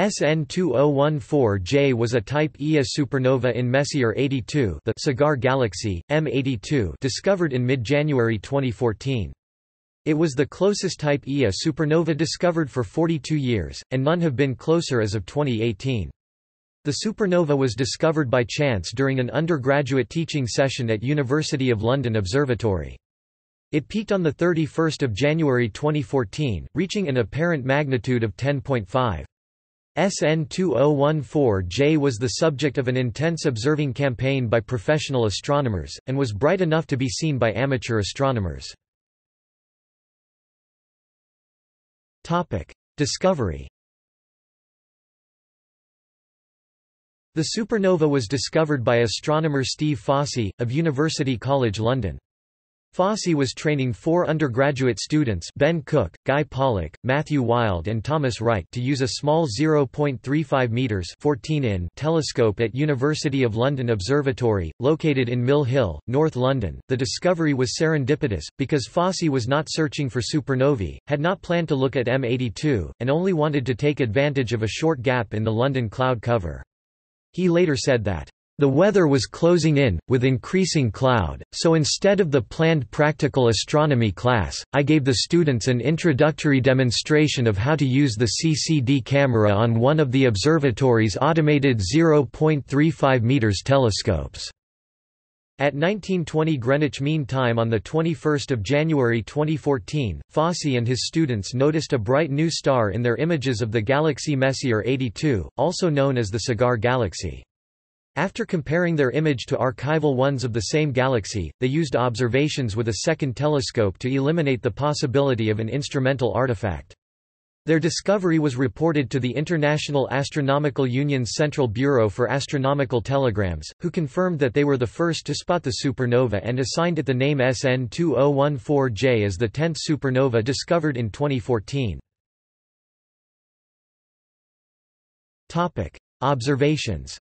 SN 2014J was a Type Ia supernova in Messier 82 the Cigar Galaxy, M82 discovered in mid-January 2014. It was the closest Type Ia supernova discovered for 42 years, and none have been closer as of 2018. The supernova was discovered by chance during an undergraduate teaching session at University of London Observatory. It peaked on 31 January 2014, reaching an apparent magnitude of 10.5. SN 2014J was the subject of an intense observing campaign by professional astronomers, and was bright enough to be seen by amateur astronomers. Discovery The supernova was discovered by astronomer Steve Fossey, of University College London. Fossey was training four undergraduate students Ben Cook, Guy Pollock, Matthew Wild and Thomas Wright to use a small 0.35 metres 14 in telescope at University of London Observatory, located in Mill Hill, North London. The discovery was serendipitous, because Fossey was not searching for supernovae, had not planned to look at M82, and only wanted to take advantage of a short gap in the London cloud cover. He later said that the weather was closing in, with increasing cloud, so instead of the planned practical astronomy class, I gave the students an introductory demonstration of how to use the CCD camera on one of the observatory's automated 0.35 meters telescopes. At 1920 Greenwich Mean Time on 21 January 2014, Fossey and his students noticed a bright new star in their images of the galaxy Messier 82, also known as the Cigar Galaxy. After comparing their image to archival ones of the same galaxy, they used observations with a second telescope to eliminate the possibility of an instrumental artifact. Their discovery was reported to the International Astronomical Union's Central Bureau for Astronomical Telegrams, who confirmed that they were the first to spot the supernova and assigned it the name SN 2014J as the 10th supernova discovered in 2014. Observations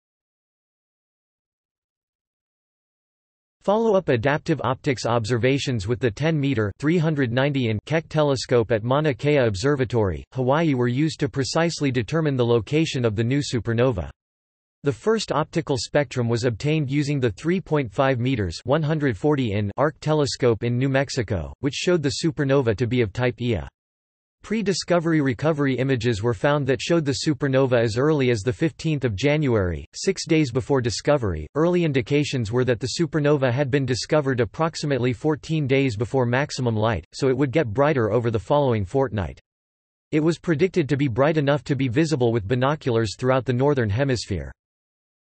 Follow-up adaptive optics observations with the 10-meter (390 Keck telescope at Mauna Kea Observatory, Hawaii were used to precisely determine the location of the new supernova. The first optical spectrum was obtained using the 3.5 meters (140 in) arc telescope in New Mexico, which showed the supernova to be of type Ia. Pre-discovery recovery images were found that showed the supernova as early as 15 January, six days before discovery. Early indications were that the supernova had been discovered approximately 14 days before maximum light, so it would get brighter over the following fortnight. It was predicted to be bright enough to be visible with binoculars throughout the northern hemisphere.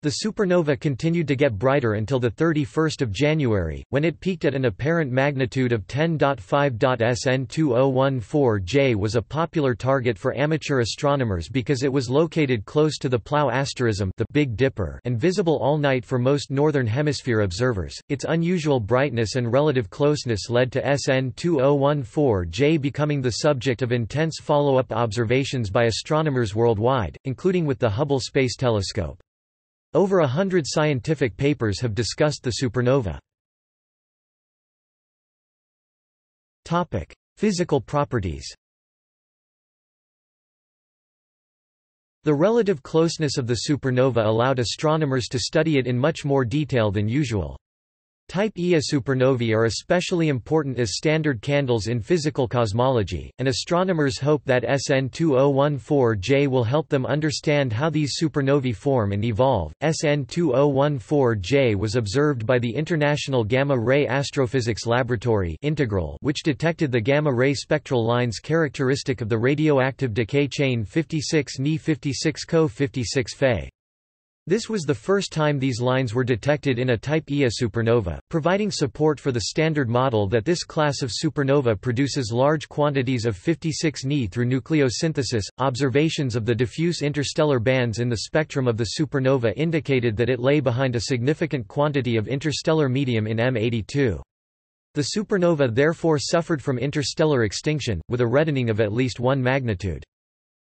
The supernova continued to get brighter until 31 January, when it peaked at an apparent magnitude of 10.5. SN 2014J was a popular target for amateur astronomers because it was located close to the Plough asterism the Big Dipper and visible all night for most Northern Hemisphere observers. Its unusual brightness and relative closeness led to SN 2014J becoming the subject of intense follow-up observations by astronomers worldwide, including with the Hubble Space Telescope. Over a hundred scientific papers have discussed the supernova. Physical properties The relative closeness of the supernova allowed astronomers to study it in much more detail than usual. Type Ia supernovae are especially important as standard candles in physical cosmology, and astronomers hope that SN 2014J will help them understand how these supernovae form and evolve. SN 2014J was observed by the International Gamma Ray Astrophysics Laboratory Integral, which detected the gamma ray spectral lines characteristic of the radioactive decay chain 56 Ni 56 Co 56 Fe. This was the first time these lines were detected in a Type Ia supernova, providing support for the standard model that this class of supernova produces large quantities of 56 Ni through nucleosynthesis. Observations of the diffuse interstellar bands in the spectrum of the supernova indicated that it lay behind a significant quantity of interstellar medium in M82. The supernova therefore suffered from interstellar extinction, with a reddening of at least one magnitude.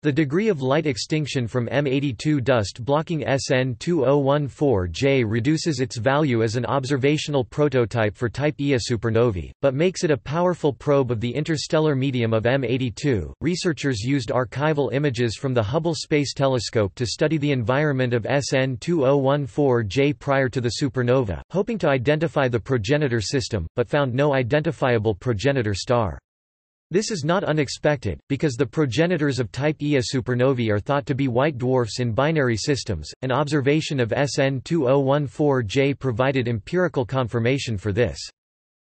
The degree of light extinction from M82 dust blocking SN2014J reduces its value as an observational prototype for Type Ia supernovae, but makes it a powerful probe of the interstellar medium of M82. Researchers used archival images from the Hubble Space Telescope to study the environment of SN2014J prior to the supernova, hoping to identify the progenitor system, but found no identifiable progenitor star. This is not unexpected, because the progenitors of type Ia supernovae are thought to be white dwarfs in binary systems. An observation of SN 2014J provided empirical confirmation for this.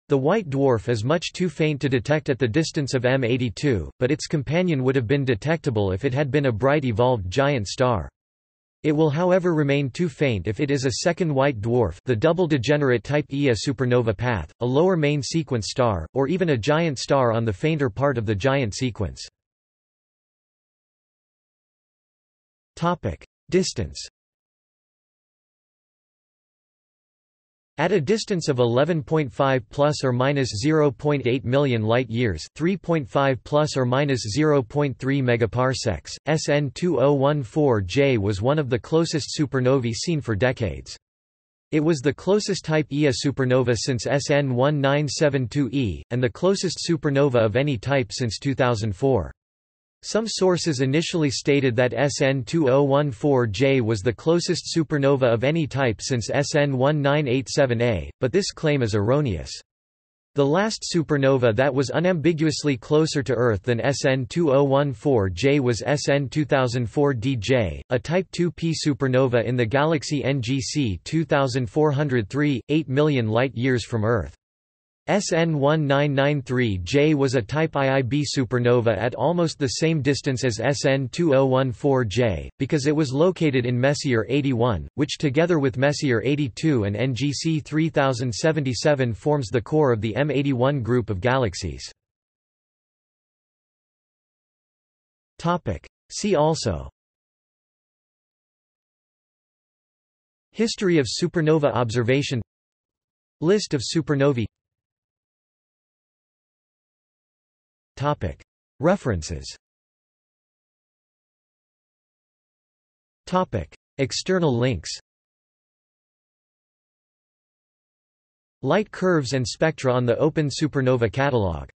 The white dwarf is much too faint to detect at the distance of M82, but its companion would have been detectable if it had been a bright evolved giant star. It will however remain too faint if it is a second white dwarf the double degenerate type Ia supernova path, a lower main sequence star, or even a giant star on the fainter part of the giant sequence. Distance At a distance of 11.5 plus or minus 0.8 million light-years, 3.5 plus or minus 0.3 megaparsecs, SN 2014J was one of the closest supernovae seen for decades. It was the closest type Ia supernova since SN 1972e, and the closest supernova of any type since 2004. Some sources initially stated that SN 2014J was the closest supernova of any type since SN 1987A, but this claim is erroneous. The last supernova that was unambiguously closer to Earth than SN 2014J was SN 2004DJ, a Type 2P supernova in the galaxy NGC 2403, 8 million light-years from Earth. SN 1993J was a Type IIb supernova at almost the same distance as SN 2014J, because it was located in Messier 81, which together with Messier 82 and NGC 3077 forms the core of the M81 group of galaxies. See also. History of supernova observation. List of supernovae References. External links. Light curves and spectra on the Open Supernova Catalog